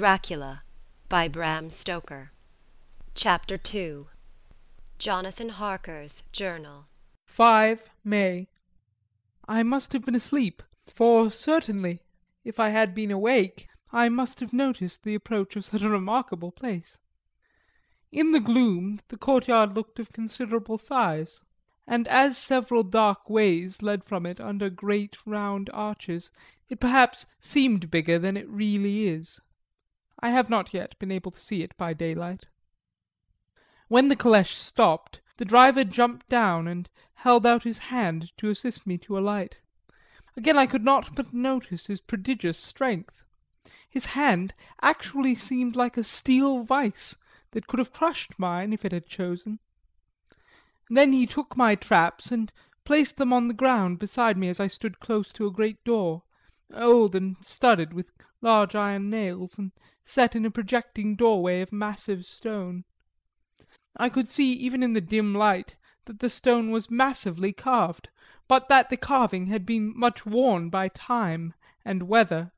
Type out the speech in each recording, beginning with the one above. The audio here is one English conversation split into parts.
Dracula by Bram Stoker Chapter II Jonathan Harker's Journal 5 May. I must have been asleep, for certainly, if I had been awake, I must have noticed the approach of such a remarkable place. In the gloom the courtyard looked of considerable size, and as several dark ways led from it under great round arches it perhaps seemed bigger than it really is. I have not yet been able to see it by daylight. When the caleche stopped the driver jumped down and held out his hand to assist me to alight. Again I could not but notice his prodigious strength. His hand actually seemed like a steel vice that could have crushed mine if it had chosen. Then he took my traps and placed them on the ground beside me as I stood close to a great door, old and studded with large iron nails and set in a projecting doorway of massive stone. I could see even in the dim light that the stone was massively carved, but that the carving had been much worn by time and weather.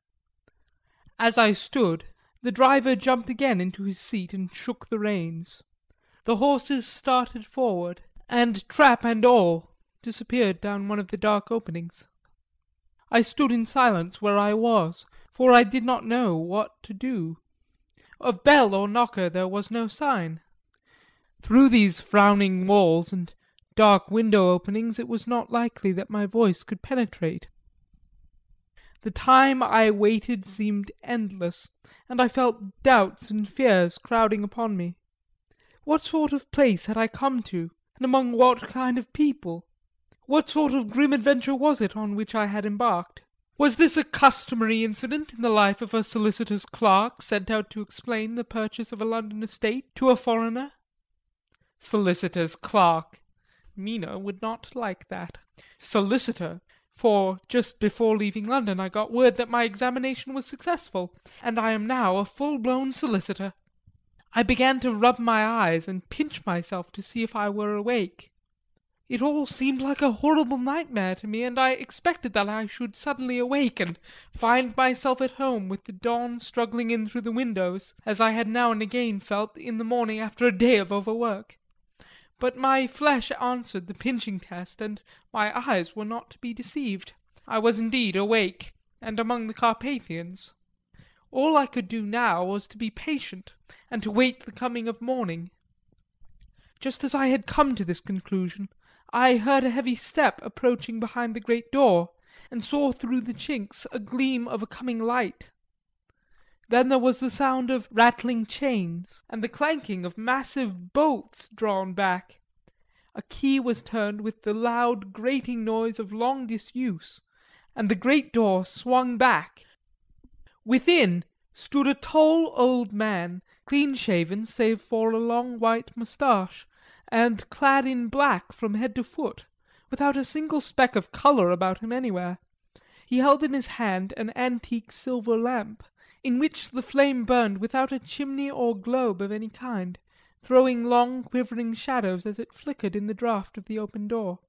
As I stood the driver jumped again into his seat and shook the reins. The horses started forward, and trap and all disappeared down one of the dark openings. I stood in silence where I was, for I did not know what to do. Of bell or knocker there was no sign. Through these frowning walls and dark window openings it was not likely that my voice could penetrate. The time I waited seemed endless, and I felt doubts and fears crowding upon me. What sort of place had I come to, and among what kind of people? What sort of grim adventure was it on which I had embarked? Was this a customary incident in the life of a solicitor's clerk sent out to explain the purchase of a London estate to a foreigner? Solicitor's clerk. Mina would not like that. Solicitor, for just before leaving London I got word that my examination was successful, and I am now a full blown solicitor. I began to rub my eyes and pinch myself to see if I were awake. It all seemed like a horrible nightmare to me, and I expected that I should suddenly awake and find myself at home with the dawn struggling in through the windows, as I had now and again felt in the morning after a day of overwork. But my flesh answered the pinching test, and my eyes were not to be deceived. I was indeed awake, and among the Carpathians. All I could do now was to be patient, and to wait the coming of morning. Just as I had come to this conclusion I heard a heavy step approaching behind the great door, and saw through the chinks a gleam of a coming light. Then there was the sound of rattling chains, and the clanking of massive bolts drawn back. A key was turned with the loud grating noise of long disuse, and the great door swung back. Within stood a tall old man, clean shaven save for a long white moustache and clad in black from head to foot, without a single speck of colour about him anywhere. He held in his hand an antique silver lamp, in which the flame burned without a chimney or globe of any kind, throwing long quivering shadows as it flickered in the draught of the open door.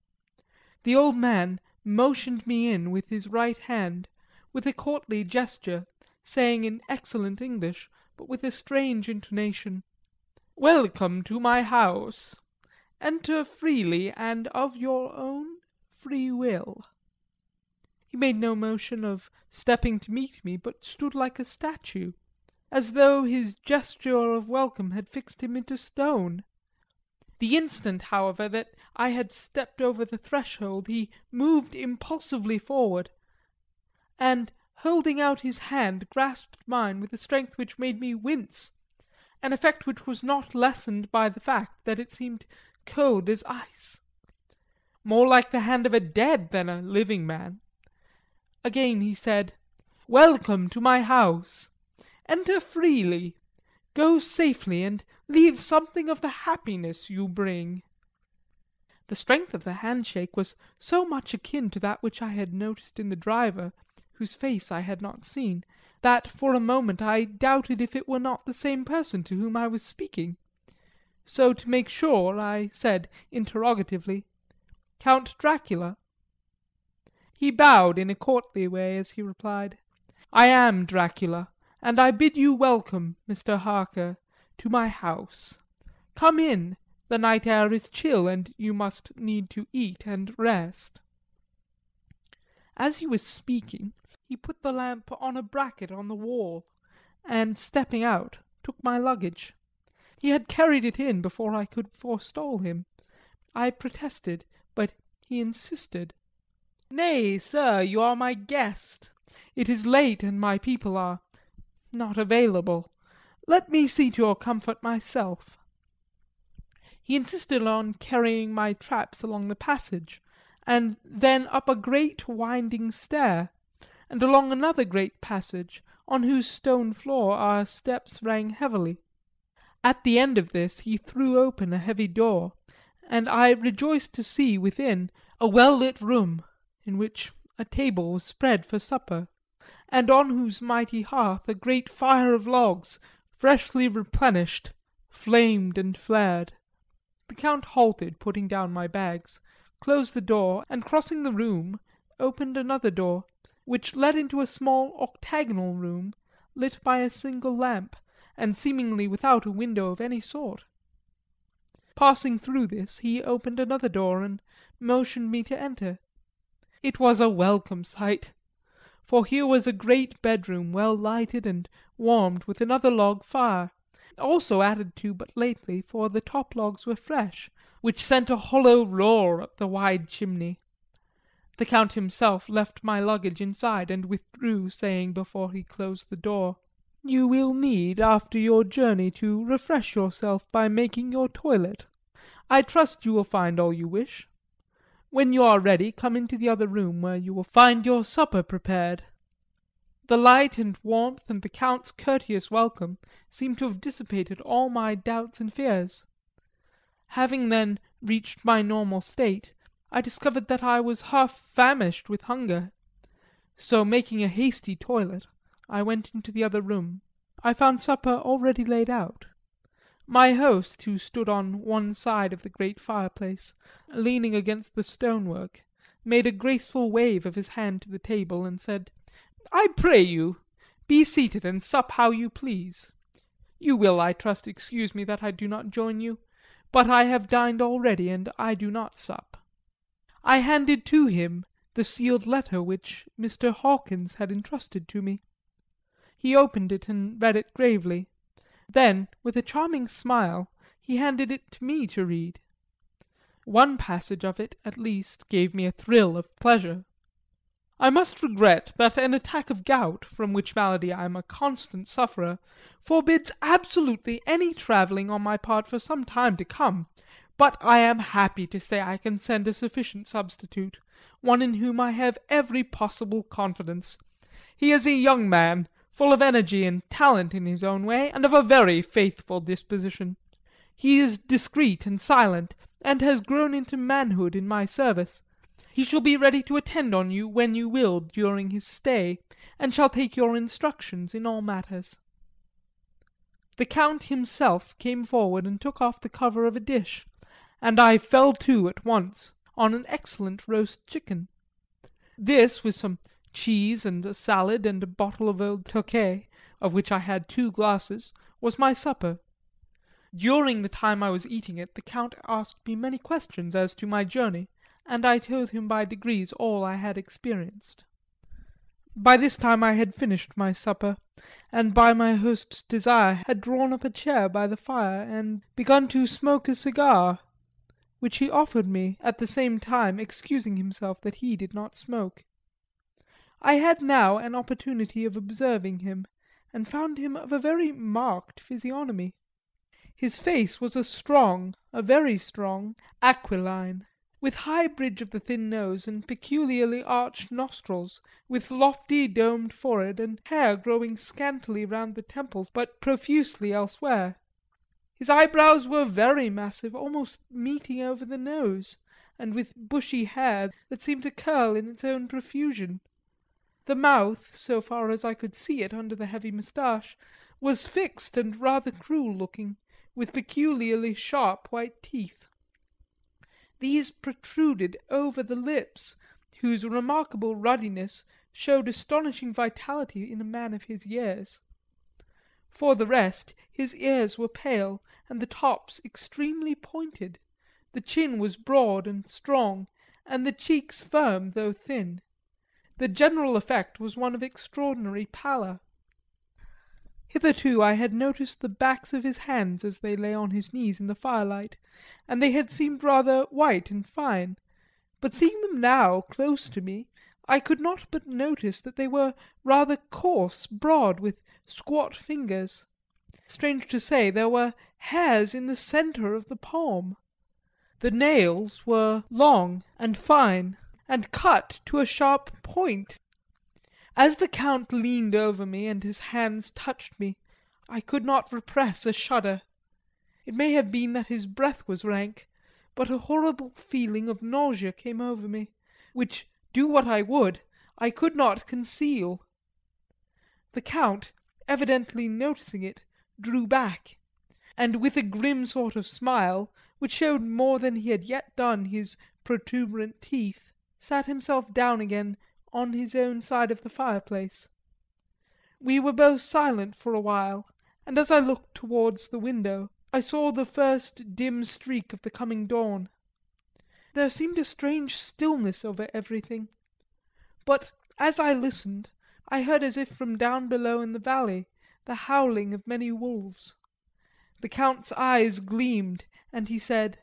The old man motioned me in with his right hand, with a courtly gesture, saying in excellent English, but with a strange intonation Welcome to my house. Enter freely and of your own free will. He made no motion of stepping to meet me, but stood like a statue, as though his gesture of welcome had fixed him into stone. The instant, however, that I had stepped over the threshold he moved impulsively forward, and holding out his hand grasped mine with a strength which made me wince, an effect which was not lessened by the fact that it seemed cold as ice more like the hand of a dead than a living man. Again he said Welcome to my house. Enter freely. Go safely, and leave something of the happiness you bring. The strength of the handshake was so much akin to that which I had noticed in the driver, whose face I had not seen, that for a moment I doubted if it were not the same person to whom I was speaking. So to make sure I said interrogatively Count Dracula? He bowed in a courtly way as he replied I am Dracula, and I bid you welcome, Mr. Harker, to my house. Come in, the night air is chill, and you must need to eat and rest. As he was speaking, he put the lamp on a bracket on the wall, and stepping out, took my luggage. He had carried it in before I could forestall him. I protested, but he insisted. Nay, sir, you are my guest. It is late, and my people are not available. Let me see to your comfort myself. He insisted on carrying my traps along the passage, and then up a great winding stair, and along another great passage, on whose stone floor our steps rang heavily. At the end of this he threw open a heavy door, and I rejoiced to see within a well lit room, in which a table was spread for supper, and on whose mighty hearth a great fire of logs, freshly replenished, flamed and flared. The Count halted, putting down my bags, closed the door, and crossing the room opened another door, which led into a small octagonal room lit by a single lamp and seemingly without a window of any sort. Passing through this he opened another door and motioned me to enter. It was a welcome sight, for here was a great bedroom well lighted and warmed with another log fire, also added to but lately, for the top logs were fresh, which sent a hollow roar up the wide chimney. The Count himself left my luggage inside and withdrew, saying before he closed the door you will need after your journey to refresh yourself by making your toilet. I trust you will find all you wish. When you are ready, come into the other room where you will find your supper prepared. The light and warmth and the Count's courteous welcome seemed to have dissipated all my doubts and fears. Having then reached my normal state, I discovered that I was half famished with hunger. So making a hasty toilet, I went into the other room. I found supper already laid out. My host, who stood on one side of the great fireplace, leaning against the stonework, made a graceful wave of his hand to the table and said I pray you, be seated and sup how you please. You will, I trust, excuse me that I do not join you, but I have dined already, and I do not sup. I handed to him the sealed letter which Mr. Hawkins had entrusted to me. He opened it and read it gravely. Then, with a charming smile, he handed it to me to read. One passage of it, at least, gave me a thrill of pleasure. I must regret that an attack of gout, from which malady I am a constant sufferer, forbids absolutely any travelling on my part for some time to come, but I am happy to say I can send a sufficient substitute, one in whom I have every possible confidence. He is a young man, full of energy and talent in his own way, and of a very faithful disposition. He is discreet and silent, and has grown into manhood in my service. He shall be ready to attend on you when you will during his stay, and shall take your instructions in all matters. The Count himself came forward and took off the cover of a dish, and I fell to at once on an excellent roast chicken. This, with some cheese and a salad and a bottle of old Tokay, of which I had two glasses, was my supper. During the time I was eating it the Count asked me many questions as to my journey, and I told him by degrees all I had experienced. By this time I had finished my supper, and by my host's desire had drawn up a chair by the fire and begun to smoke a cigar, which he offered me, at the same time excusing himself that he did not smoke. I had now an opportunity of observing him, and found him of a very marked physiognomy. His face was a strong, a very strong, aquiline, with high bridge of the thin nose and peculiarly arched nostrils, with lofty domed forehead and hair growing scantily round the temples but profusely elsewhere. His eyebrows were very massive, almost meeting over the nose, and with bushy hair that seemed to curl in its own profusion. The mouth, so far as I could see it under the heavy moustache, was fixed and rather cruel looking, with peculiarly sharp white teeth. These protruded over the lips, whose remarkable ruddiness showed astonishing vitality in a man of his years. For the rest, his ears were pale and the tops extremely pointed, the chin was broad and strong and the cheeks firm though thin; the general effect was one of extraordinary pallor. Hitherto I had noticed the backs of his hands as they lay on his knees in the firelight, and they had seemed rather white and fine, but seeing them now close to me I could not but notice that they were rather coarse, broad, with squat fingers. Strange to say, there were hairs in the centre of the palm. The nails were long and fine, and cut to a sharp point. As the Count leaned over me and his hands touched me I could not repress a shudder. It may have been that his breath was rank, but a horrible feeling of nausea came over me, which do what I would, I could not conceal. The Count, evidently noticing it, drew back, and with a grim sort of smile, which showed more than he had yet done his protuberant teeth, sat himself down again on his own side of the fireplace. We were both silent for a while, and as I looked towards the window I saw the first dim streak of the coming dawn. There seemed a strange stillness over everything. But as I listened I heard as if from down below in the valley the howling of many wolves. The Count's eyes gleamed, and he said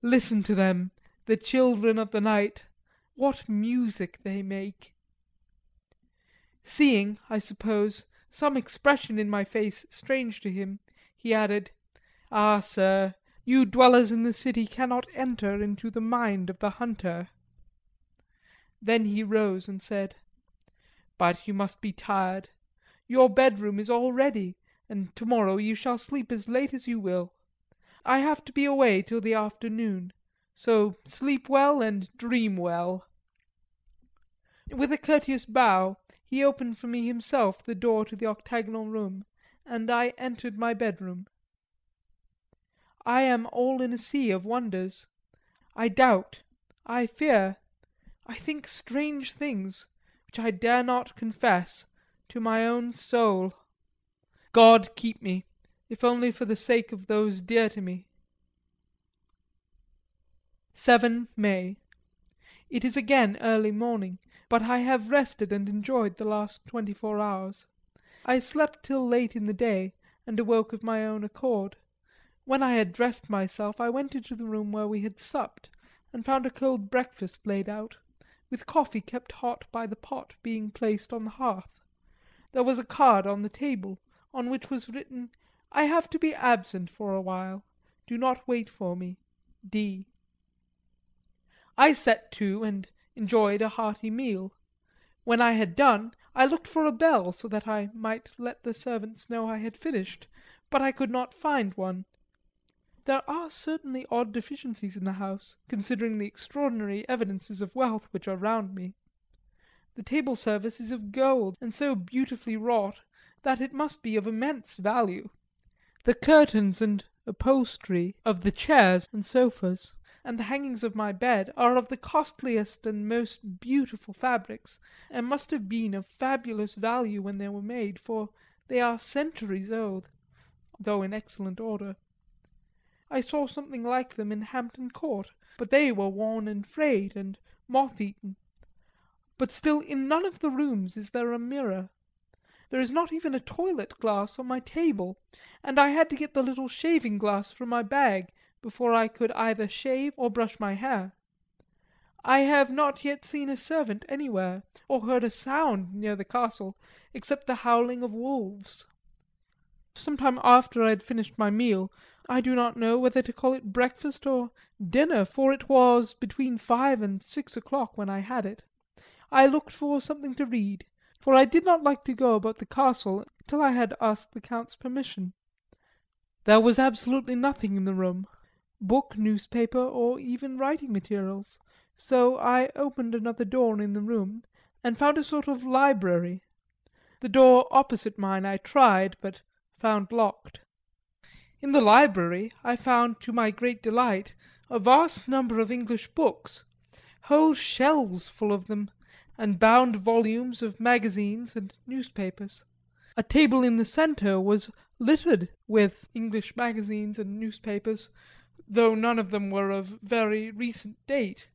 "Listen to them, the children of the night. What music they make!" Seeing, I suppose, some expression in my face strange to him, he added, "Ah, sir! You dwellers in the city cannot enter into the mind of the hunter." Then he rose and said "But you must be tired. Your bedroom is all ready, and to morrow you shall sleep as late as you will. I have to be away till the afternoon, so sleep well and dream well." With a courteous bow he opened for me himself the door to the octagonal room, and I entered my bedroom. I am all in a sea of wonders. I doubt, I fear, I think strange things, which I dare not confess, to my own soul. God keep me, if only for the sake of those dear to me. 7 May. It is again early morning, but I have rested and enjoyed the last twenty four hours. I slept till late in the day and awoke of my own accord. When I had dressed myself I went into the room where we had supped, and found a cold breakfast laid out, with coffee kept hot by the pot being placed on the hearth. There was a card on the table, on which was written "I have to be absent for a while. Do not wait for me. D." I set to and enjoyed a hearty meal. When I had done I looked for a bell so that I might let the servants know I had finished, but I could not find one. There are certainly odd deficiencies in the house, considering the extraordinary evidences of wealth which are round me. The table service is of gold, and so beautifully wrought that it must be of immense value. The curtains and upholstery of the chairs and sofas, and the hangings of my bed, are of the costliest and most beautiful fabrics, and must have been of fabulous value when they were made, for they are centuries old, though in excellent order. I saw something like them in Hampton Court, but they were worn and frayed and moth eaten. But still in none of the rooms is there a mirror. There is not even a toilet glass on my table, and I had to get the little shaving glass from my bag before I could either shave or brush my hair. I have not yet seen a servant anywhere, or heard a sound near the castle, except the howling of wolves. Some time after I had finished my meal I do not know whether to call it breakfast or dinner, for it was between five and six o'clock when I had it. I looked for something to read, for I did not like to go about the castle till I had asked the Count's permission. There was absolutely nothing in the room book, newspaper, or even writing materials, so I opened another door in the room and found a sort of library. The door opposite mine I tried, but found locked. In the library I found to my great delight a vast number of English books, whole shelves full of them, and bound volumes of magazines and newspapers. A table in the centre was littered with English magazines and newspapers, though none of them were of very recent date.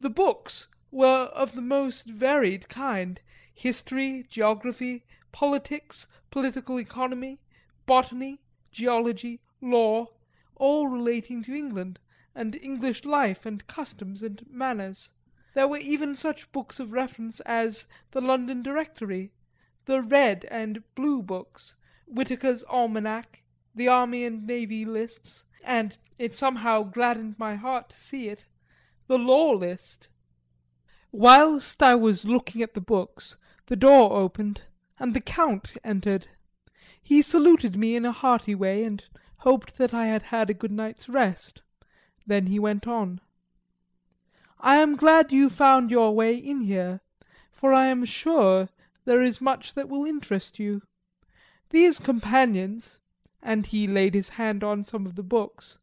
The books were of the most varied kind history, geography, politics, political economy, botany, geology, law, all relating to England and English life and customs and manners. There were even such books of reference as the London Directory, the Red and Blue books, Whitaker's Almanack, the Army and Navy Lists, and it somehow gladdened my heart to see it the Law List. Whilst I was looking at the books the door opened and the Count entered. He saluted me in a hearty way and hoped that I had had a good night's rest. Then he went on. I am glad you found your way in here, for I am sure there is much that will interest you. These companions and he laid his hand on some of the books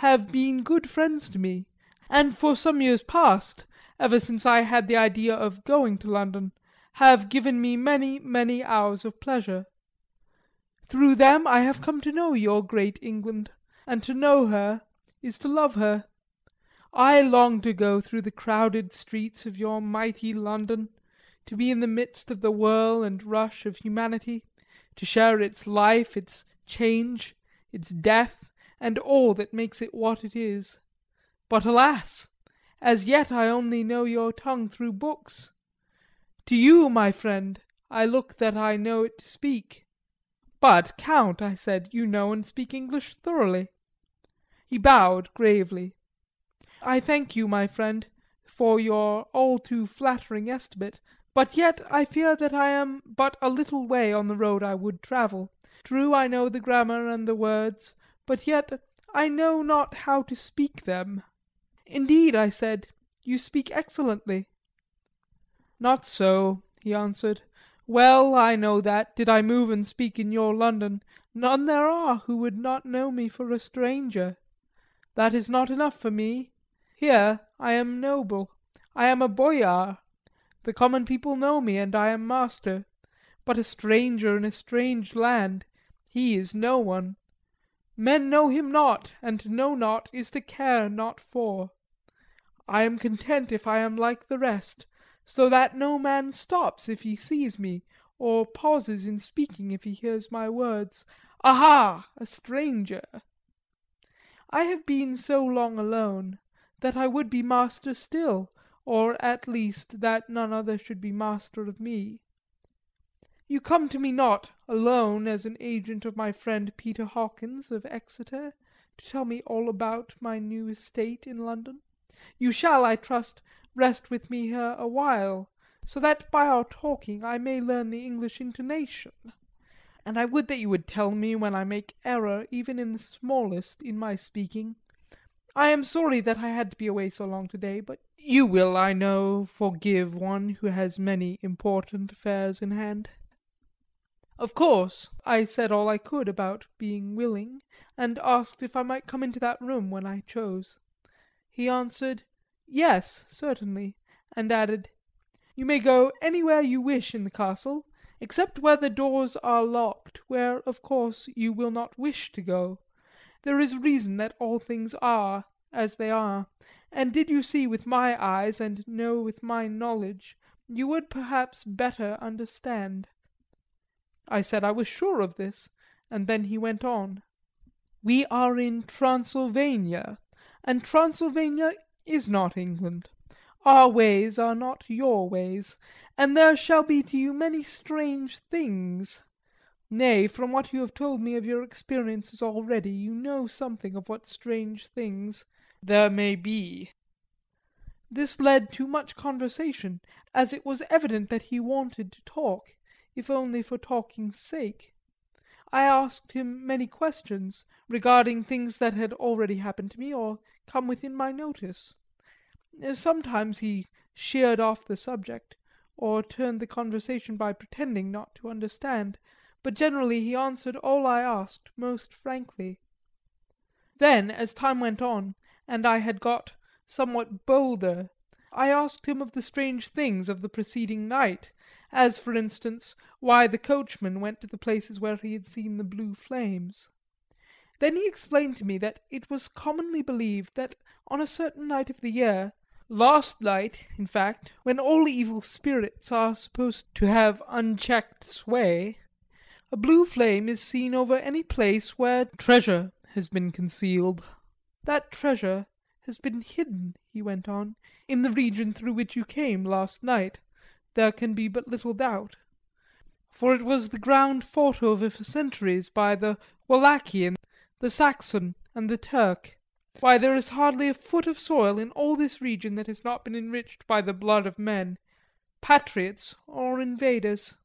have been good friends to me, and for some years past, ever since I had the idea of going to London, have given me many, many hours of pleasure. Through them I have come to know your great England, and to know her is to love her. I long to go through the crowded streets of your mighty London, to be in the midst of the whirl and rush of humanity, to share its life, its change, its death, and all that makes it what it is. But alas! as yet I only know your tongue through books. To you, my friend, I look that I know it to speak. But, Count, I said, you know and speak English thoroughly. He bowed gravely. I thank you, my friend, for your all too flattering estimate, but yet I fear that I am but a little way on the road I would travel. True, I know the grammar and the words, but yet I know not how to speak them. Indeed, I said, you speak excellently. Not so, he answered. Well I know that, did I move and speak in your London, none there are who would not know me for a stranger. That is not enough for me. Here I am noble, I am a boyar. The common people know me, and I am master. But a stranger in a strange land, he is no one. Men know him not, and to know not is to care not for. I am content if I am like the rest so that no man stops if he sees me, or pauses in speaking if he hears my words. Aha! a stranger! I have been so long alone that I would be master still, or at least that none other should be master of me. You come to me not alone as an agent of my friend Peter Hawkins of Exeter to tell me all about my new estate in London. You shall, I trust, rest with me here awhile, so that by our talking I may learn the English intonation. And I would that you would tell me when I make error even in the smallest in my speaking. I am sorry that I had to be away so long to-day, but you will, I know, forgive one who has many important affairs in hand. Of course I said all I could about being willing, and asked if I might come into that room when I chose. He answered Yes, certainly, and added, You may go anywhere you wish in the castle, except where the doors are locked, where, of course, you will not wish to go. There is reason that all things are as they are, and did you see with my eyes and know with my knowledge, you would perhaps better understand. I said I was sure of this, and then he went on. We are in Transylvania, and Transylvania is not England. Our ways are not your ways, and there shall be to you many strange things. Nay, from what you have told me of your experiences already, you know something of what strange things there may be. This led to much conversation, as it was evident that he wanted to talk, if only for talking's sake. I asked him many questions, regarding things that had already happened to me or come within my notice. Sometimes he sheered off the subject, or turned the conversation by pretending not to understand, but generally he answered all I asked most frankly. Then, as time went on, and I had got somewhat bolder, I asked him of the strange things of the preceding night, as for instance why the coachman went to the places where he had seen the blue flames. Then he explained to me that it was commonly believed that on a certain night of the year last night, in fact, when all evil spirits are supposed to have unchecked sway a blue flame is seen over any place where treasure has been concealed. That treasure has been hidden," he went on, "in the region through which you came last night, there can be but little doubt. For it was the ground fought over for centuries by the Wallachian, the Saxon, and the Turk. Why, there is hardly a foot of soil in all this region that has not been enriched by the blood of men patriots or invaders.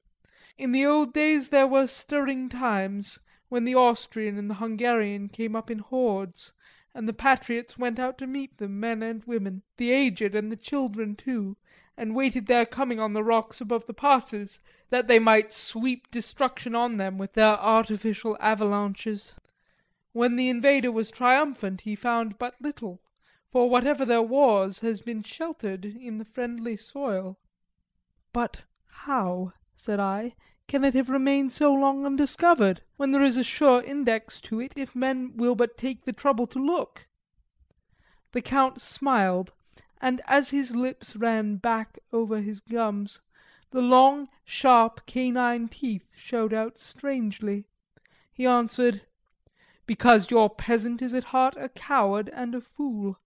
In the old days there were stirring times, when the Austrian and the Hungarian came up in hordes and the patriots went out to meet them, men and women, the aged and the children too, and waited their coming on the rocks above the passes, that they might sweep destruction on them with their artificial avalanches. When the invader was triumphant he found but little, for whatever there was has been sheltered in the friendly soil. But how, said I, can it have remained so long undiscovered, when there is a sure index to it if men will but take the trouble to look? The Count smiled, and as his lips ran back over his gums, the long, sharp, canine teeth showed out strangely. He answered "Because your peasant is at heart a coward and a fool.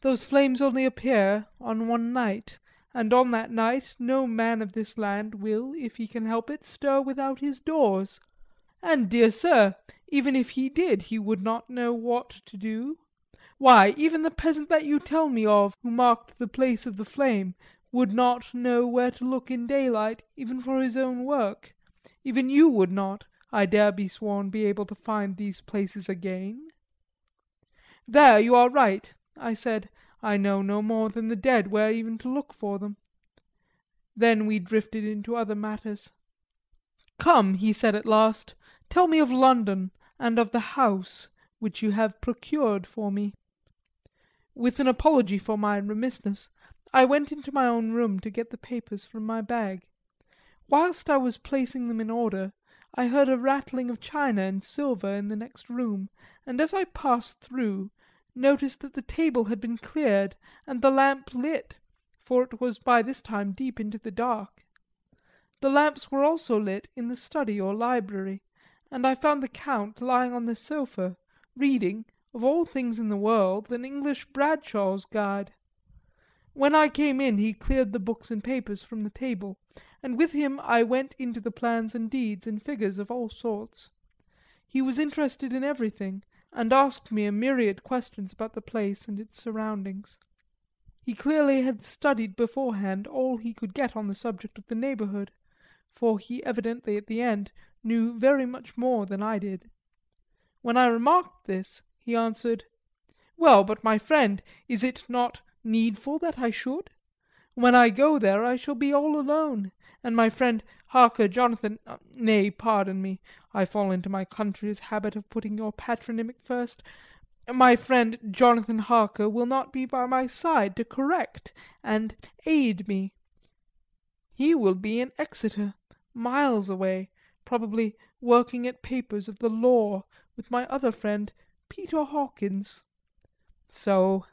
Those flames only appear on one night and on that night no man of this land will, if he can help it, stir without his doors. And, dear sir, even if he did he would not know what to do. Why, even the peasant that you tell me of who marked the place of the flame would not know where to look in daylight even for his own work. Even you would not, I dare be sworn, be able to find these places again. There you are right, I said, I know no more than the dead where even to look for them. Then we drifted into other matters. Come, he said at last, tell me of London and of the house which you have procured for me. With an apology for my remissness, I went into my own room to get the papers from my bag. Whilst I was placing them in order, I heard a rattling of china and silver in the next room, and as I passed through noticed that the table had been cleared and the lamp lit, for it was by this time deep into the dark. The lamps were also lit in the study or library, and I found the Count lying on the sofa, reading, of all things in the world, an English Bradshaw's Guide. When I came in he cleared the books and papers from the table, and with him I went into the plans and deeds and figures of all sorts. He was interested in everything, and asked me a myriad questions about the place and its surroundings. He clearly had studied beforehand all he could get on the subject of the neighbourhood, for he evidently at the end knew very much more than I did. When I remarked this, he answered "Well, but my friend, is it not needful that I should? When I go there I shall be all alone, and my friend Harker Jonathan uh, nay, pardon me, I fall into my country's habit of putting your patronymic first my friend Jonathan Harker will not be by my side to correct and aid me. He will be in Exeter, miles away, probably working at papers of the law with my other friend Peter Hawkins. So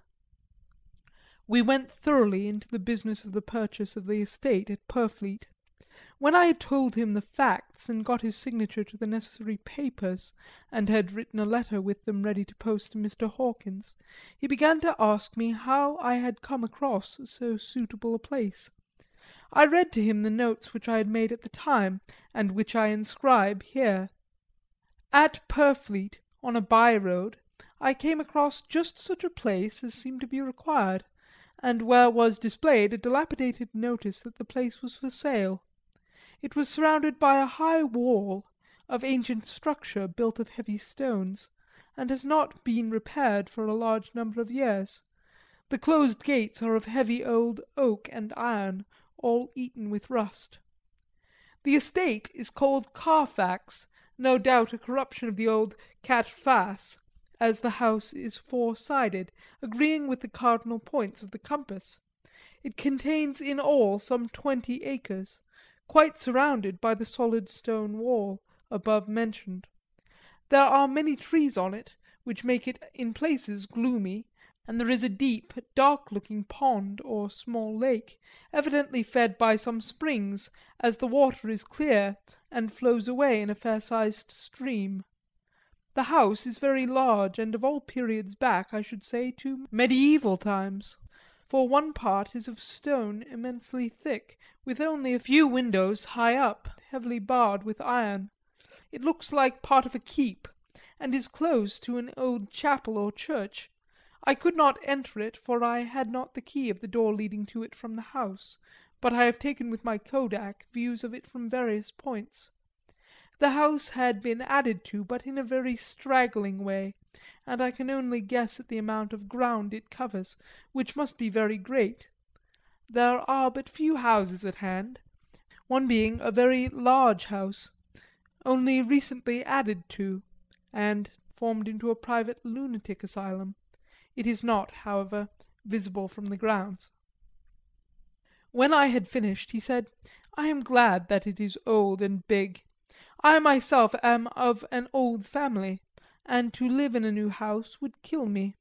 we went thoroughly into the business of the purchase of the estate at Purfleet. When I had told him the facts and got his signature to the necessary papers, and had written a letter with them ready to post to Mr. Hawkins, he began to ask me how I had come across so suitable a place. I read to him the notes which I had made at the time, and which I inscribe here. At Purfleet, on a by road, I came across just such a place as seemed to be required and where was displayed a dilapidated notice that the place was for sale. It was surrounded by a high wall of ancient structure built of heavy stones, and has not been repaired for a large number of years. The closed gates are of heavy old oak and iron, all eaten with rust. The estate is called Carfax, no doubt a corruption of the old Quatre Faces, as the house is four sided, agreeing with the cardinal points of the compass. It contains in all some twenty acres, quite surrounded by the solid stone wall above mentioned. There are many trees on it, which make it in places gloomy, and there is a deep, dark looking pond or small lake, evidently fed by some springs, as the water is clear and flows away in a fair sized stream. The house is very large and of all periods back, I should say, to mediaeval times, for one part is of stone immensely thick, with only a few windows high up, heavily barred with iron. It looks like part of a keep, and is close to an old chapel or church I could not enter it, for I had not the key of the door leading to it from the house, but I have taken with my kodak views of it from various points. The house had been added to, but in a very straggling way, and I can only guess at the amount of ground it covers, which must be very great. There are but few houses at hand, one being a very large house, only recently added to, and formed into a private lunatic asylum. It is not, however, visible from the grounds. When I had finished he said: "I am glad that it is old and big. I myself am of an old family, and to live in a new house would kill me.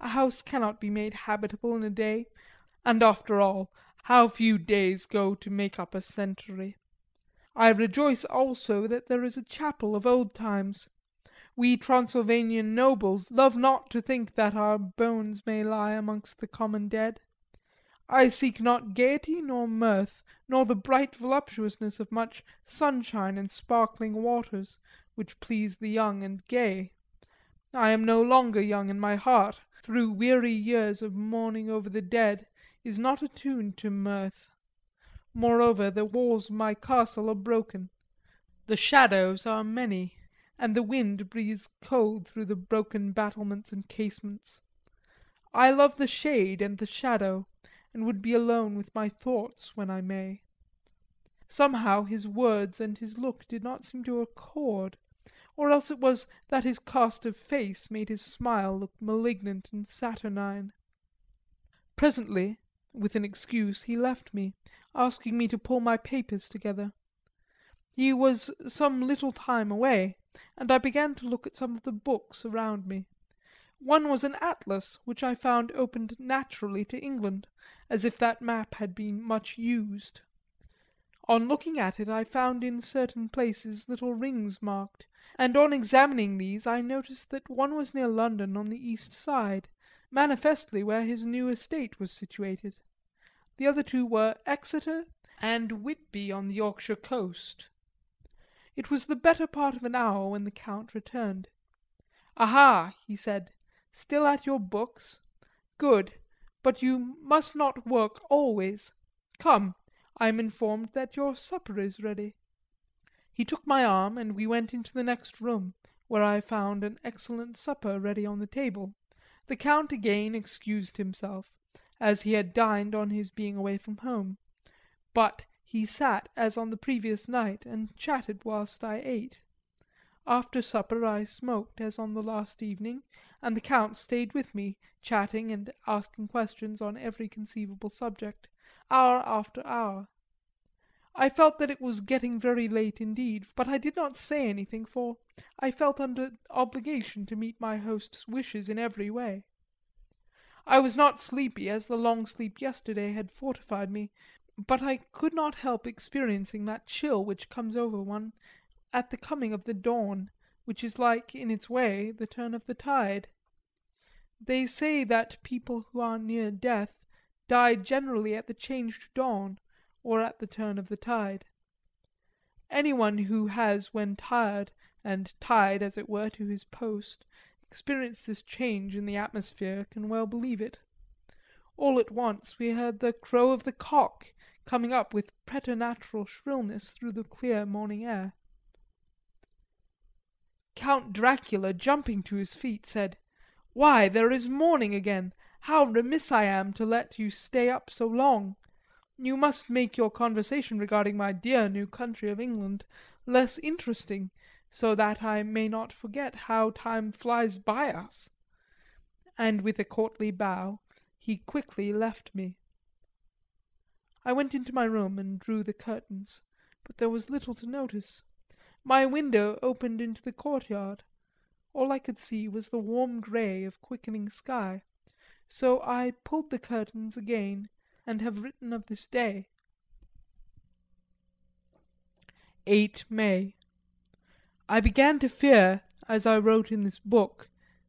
A house cannot be made habitable in a day, and after all, how few days go to make up a century. I rejoice also that there is a chapel of old times we Transylvanian nobles love not to think that our bones may lie amongst the common dead. I seek not gaiety nor mirth, nor the bright voluptuousness of much sunshine and sparkling waters, which please the young and gay. I am no longer young, and my heart, through weary years of mourning over the dead, is not attuned to mirth. Moreover, the walls of my castle are broken. The shadows are many and the wind breathes cold through the broken battlements and casements. I love the shade and the shadow, and would be alone with my thoughts when I may. Somehow his words and his look did not seem to accord, or else it was that his cast of face made his smile look malignant and saturnine. Presently, with an excuse, he left me, asking me to pull my papers together. He was some little time away, and I began to look at some of the books around me. One was an atlas, which I found opened naturally to England, as if that map had been much used. On looking at it I found in certain places little rings marked, and on examining these I noticed that one was near London on the east side, manifestly where his new estate was situated. The other two were Exeter and Whitby on the Yorkshire coast. It was the better part of an hour when the Count returned. "Aha!" he said. "Still at your books? Good. But you must not work always. Come, I am informed that your supper is ready." He took my arm and we went into the next room, where I found an excellent supper ready on the table. The Count again excused himself, as he had dined on his being away from home; but he sat as on the previous night and chatted whilst I ate. After supper I smoked as on the last evening, and the Count stayed with me, chatting and asking questions on every conceivable subject, hour after hour. I felt that it was getting very late indeed, but I did not say anything, for I felt under obligation to meet my host's wishes in every way. I was not sleepy, as the long sleep yesterday had fortified me, but I could not help experiencing that chill which comes over one at the coming of the dawn, which is like, in its way, the turn of the tide. They say that people who are near death die generally at the changed dawn or at the turn of the tide. Anyone who has when tired, and tied, as it were, to his post, experienced this change in the atmosphere can well believe it. All at once we heard the crow of the cock coming up with preternatural shrillness through the clear morning air. Count Dracula, jumping to his feet, said: "Why, there is morning again! How remiss I am to let you stay up so long! You must make your conversation regarding my dear new country of England less interesting, so that I may not forget how time flies by us." And with a courtly bow he quickly left me. I went into my room and drew the curtains, but there was little to notice. My window opened into the courtyard; all I could see was the warm grey of quickening sky, so I pulled the curtains again and have written of this day. 8 May. I began to fear, as I wrote in this book,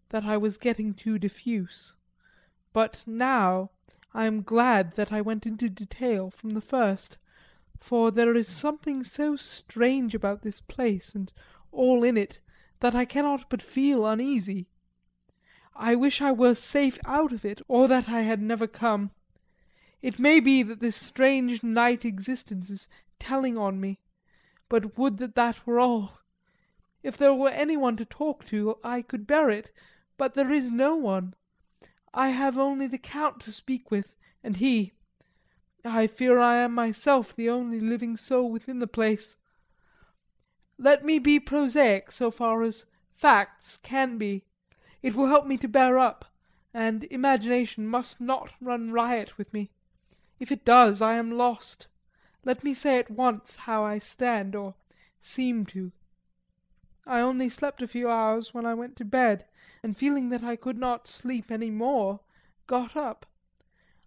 that I was getting too diffuse; but now I am glad that I went into detail from the first, for there is something so strange about this place and all in it that I cannot but feel uneasy. I wish I were safe out of it, or that I had never come. It may be that this strange night existence is telling on me but would that that were all! If there were anyone to talk to I could bear it, but there is no one. I have only the Count to speak with, and he I fear I am myself the only living soul within the place. Let me be prosaic so far as facts can be it will help me to bear up, and imagination must not run riot with me. If it does I am lost. Let me say at once how I stand, or seem to. I only slept a few hours when I went to bed, and feeling that I could not sleep any more, got up.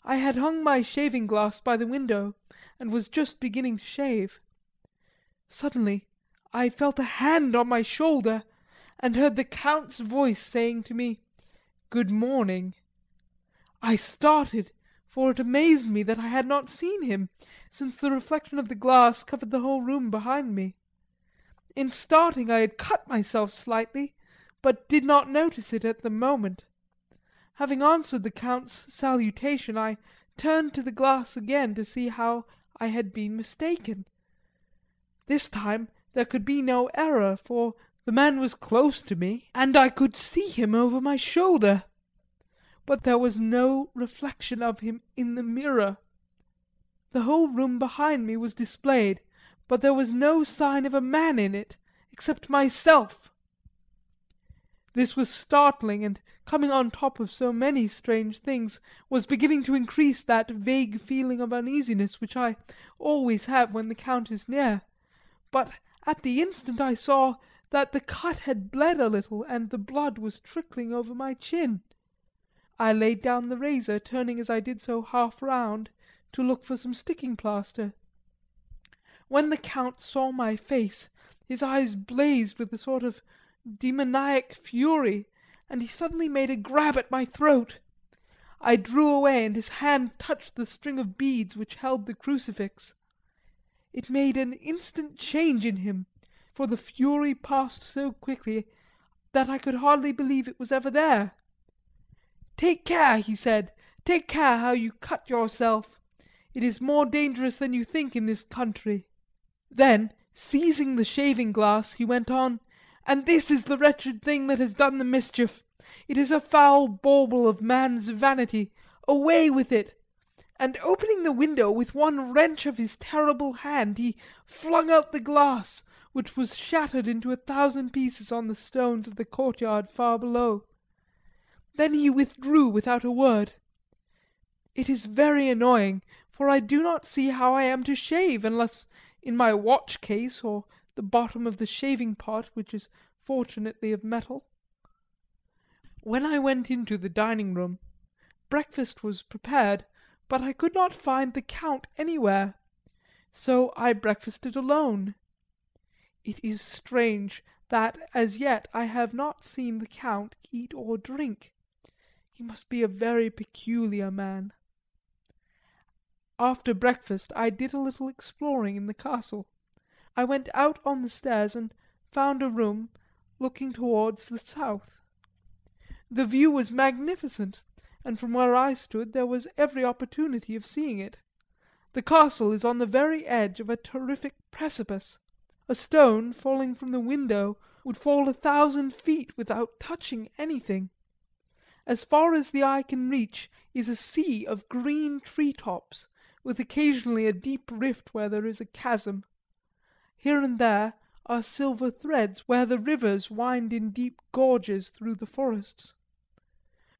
I had hung my shaving glass by the window, and was just beginning to shave. Suddenly I felt a hand on my shoulder, and heard the Count's voice saying to me, "Good morning." I started for it amazed me that I had not seen him, since the reflection of the glass covered the whole room behind me. In starting I had cut myself slightly, but did not notice it at the moment. Having answered the Count's salutation I turned to the glass again to see how I had been mistaken. This time there could be no error, for the man was close to me, and I could see him over my shoulder but there was no reflection of him in the mirror. The whole room behind me was displayed, but there was no sign of a man in it, except myself. This was startling, and coming on top of so many strange things, was beginning to increase that vague feeling of uneasiness which I always have when the Count is near. But at the instant I saw that the cut had bled a little and the blood was trickling over my chin. I laid down the razor, turning as I did so half round to look for some sticking plaster. When the Count saw my face his eyes blazed with a sort of demoniac fury, and he suddenly made a grab at my throat. I drew away, and his hand touched the string of beads which held the crucifix. It made an instant change in him, for the fury passed so quickly that I could hardly believe it was ever there. Take care, he said, take care how you cut yourself. It is more dangerous than you think in this country. Then, seizing the shaving glass, he went on, And this is the wretched thing that has done the mischief. It is a foul bauble of man's vanity. Away with it! And opening the window with one wrench of his terrible hand, he flung out the glass, which was shattered into a thousand pieces on the stones of the courtyard far below. Then he withdrew without a word. It is very annoying, for I do not see how I am to shave unless in my watch case or the bottom of the shaving pot, which is fortunately of metal. When I went into the dining room, breakfast was prepared, but I could not find the Count anywhere, so I breakfasted alone. It is strange that as yet I have not seen the Count eat or drink. He must be a very peculiar man. After breakfast I did a little exploring in the castle. I went out on the stairs and found a room looking towards the south. The view was magnificent, and from where I stood there was every opportunity of seeing it. The castle is on the very edge of a terrific precipice. A stone falling from the window would fall a thousand feet without touching anything. As far as the eye can reach is a sea of green tree tops, with occasionally a deep rift where there is a chasm. Here and there are silver threads where the rivers wind in deep gorges through the forests.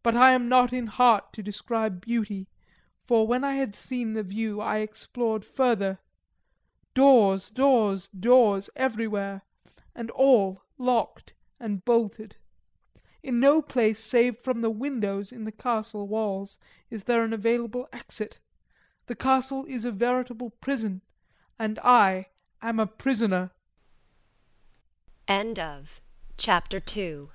But I am not in heart to describe beauty, for when I had seen the view I explored further. Doors, doors, doors everywhere, and all locked and bolted. In no place save from the windows in the castle walls is there an available exit. The castle is a veritable prison, and I am a prisoner. End of Chapter 2